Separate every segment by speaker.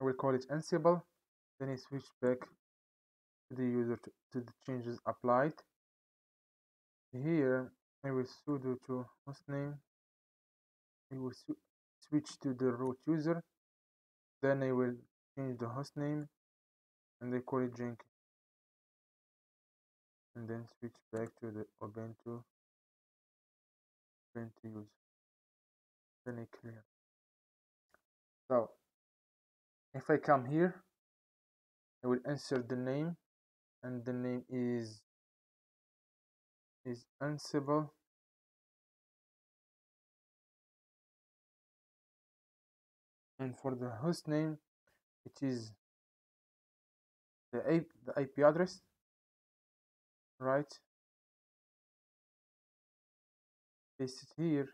Speaker 1: I will call it Ansible. Then I switch back to the user to, to the changes applied. Here I will sudo to hostname. I will switch to the root user. Then I will change the hostname and I call it Jenkins. And then switch back to the Ubuntu Ubuntu user. Then I clear. So if I come here I will insert the name and the name is is Ansible. And for the host name it is the, IP, the IP address right? Paste it here.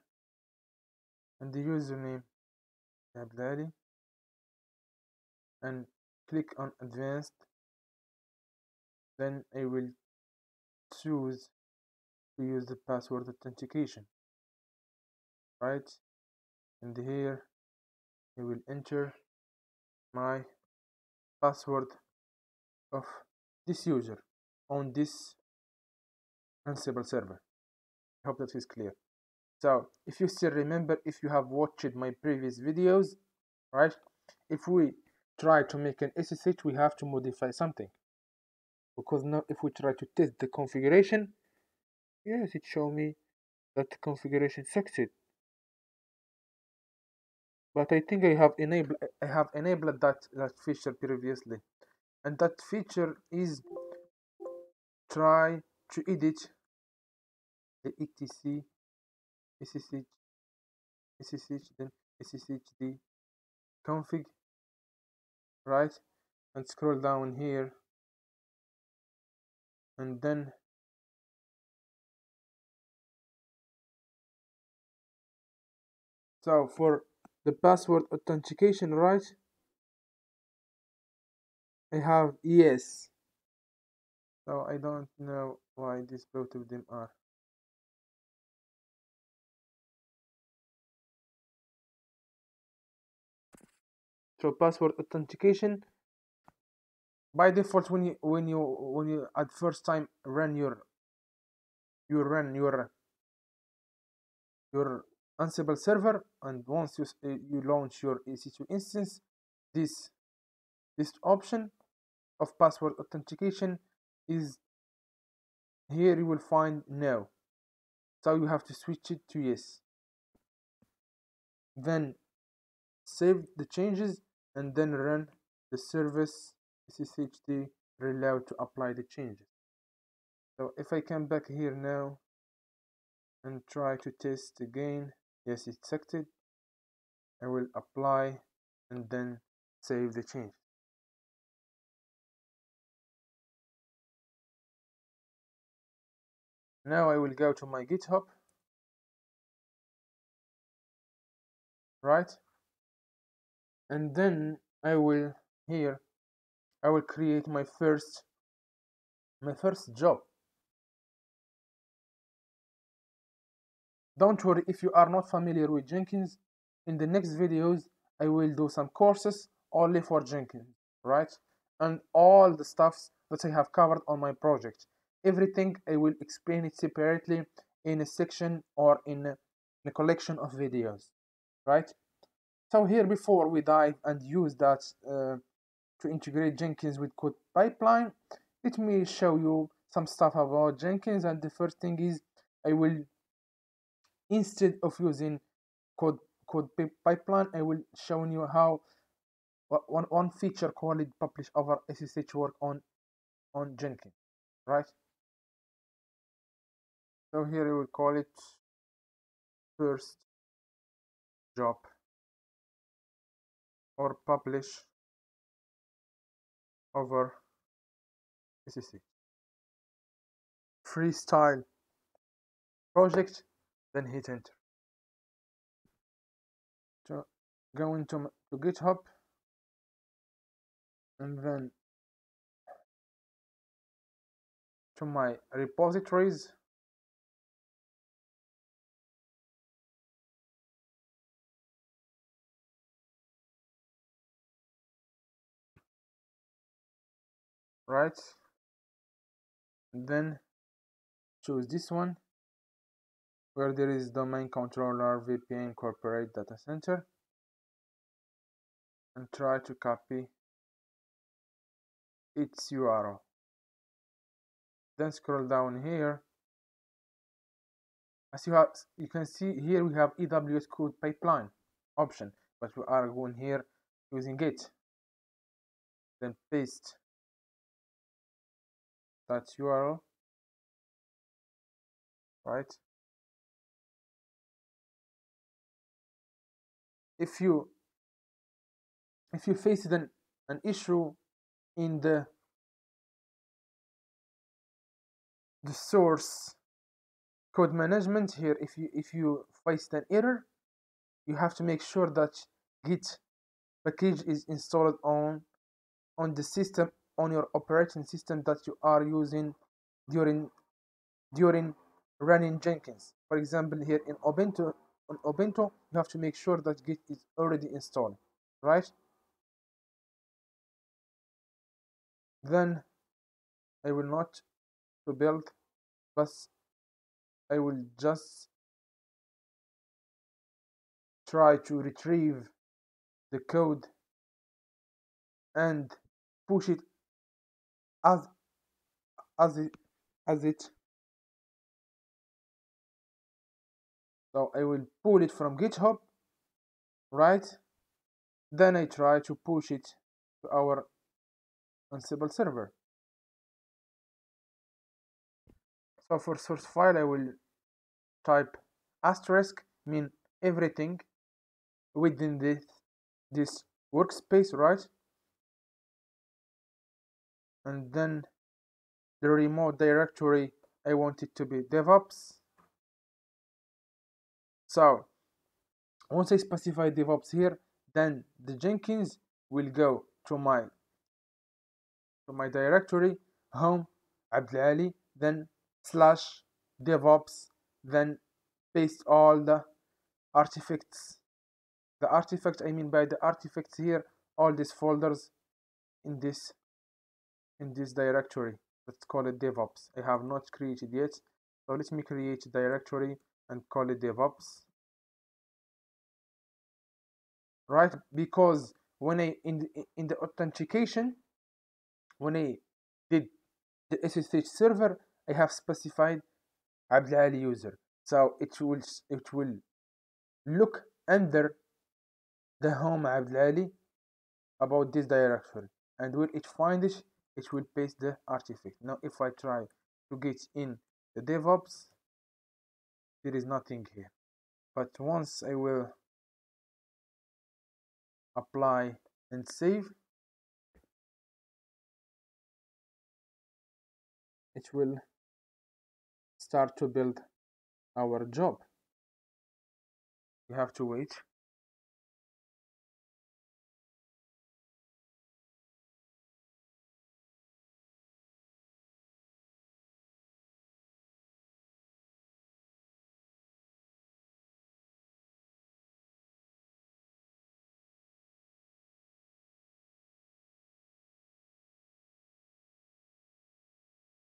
Speaker 1: And the username Abdelali and click on advanced then I will choose to use the password authentication right? And here I will enter my password of this user on this Ansible server. I hope that is clear. So if you still remember if you have watched my previous videos right? If we try to make an SSH we have to modify something. Because now if we try to test the configuration yes it show me that the configuration succeed. But I think I have enabled I have enabled that that feature previously. And that feature is try to edit the etc ssh ssh then sshd config right? And scroll down here. And then so for the password authentication right? I have yes. So I don't know why these both of them are so password authentication. By default when you when you when you at first time run your you run your your Ansible server and once you, eh, you launch your EC2 instance this this option of password authentication is here you will find no. So you have to switch it to yes. Then save the changes and then run the service sshd reload to apply the changes. So if I come back here now and try to test again yes it's accepted. I will apply and then save the change. Now I will go to my github. Right and then I will here I will create my first my first job. Don't worry if you are not familiar with Jenkins. In the next videos I will do some courses only for Jenkins right? And all the stuffs that I have covered on my project. Everything I will explain it separately in a section or in a, in a collection of videos right so here before we dive and use that uh, to integrate Jenkins with code pipeline let me show you some stuff about Jenkins. And the first thing is I will instead of using code code pipeline I will show you how one, one feature called publish over SSH work on on Jenkins right? So here I will call it first job or publish over SSH freestyle. Project then hit enter. To go into to github. And then to my repositories right? Then choose this one where there is domain controller VPN corporate data center and try to copy its URL then scroll down here. As you have you can see here we have AWS code pipeline option but we are going here using it. Then paste that URL right? If you if you face an, an issue in the the source code management here if you if you face an error you have to make sure that git package is installed on on the system on your operating system that you are using during during running Jenkins. For example, here in Ubuntu, on Ubuntu, you have to make sure that Git is already installed, right? Then I will not to build, but I will just try to retrieve the code and push it as as it as it. So I will pull it from github right? Then I try to push it to our Ansible server. So for source file I will type asterisk mean everything within this this workspace right and then the remote directory I want it to be DevOps. So once I specify DevOps here then the Jenkins will go to my to my directory home Abdelali then slash DevOps then paste all the artifacts. The artifact I mean by the artifacts here all these folders in this in this directory. Let's call it DevOps. I have not created yet so let me create a directory and call it DevOps. Right? Because when I in the, in the authentication when I did the SSH server I have specified Abdelali user. So it will it will look under the home Abdelali about this directory. And when it find it it will paste the artifact. Now if I try to get in the DevOps there is nothing here. But once I will apply and save it will start to build our job. You have to wait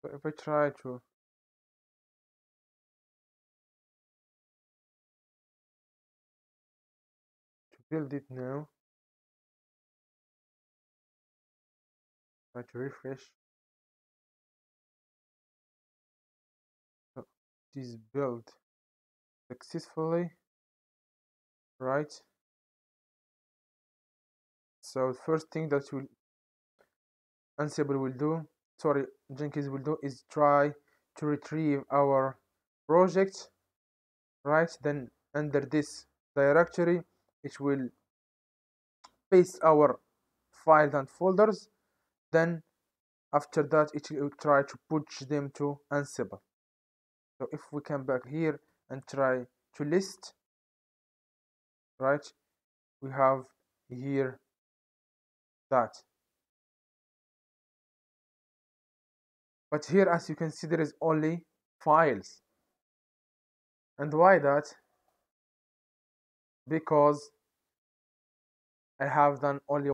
Speaker 1: if I try to to build it now, try to refresh. So it is built successfully, right? So first thing that will Ansible will do sorry Jenkins will do is try to retrieve our project right? Then under this directory it will paste our files and folders. Then after that it will try to push them to Ansible. So if we come back here and try to list right we have here that but here as you can see there is only files. And why that? Because I have done only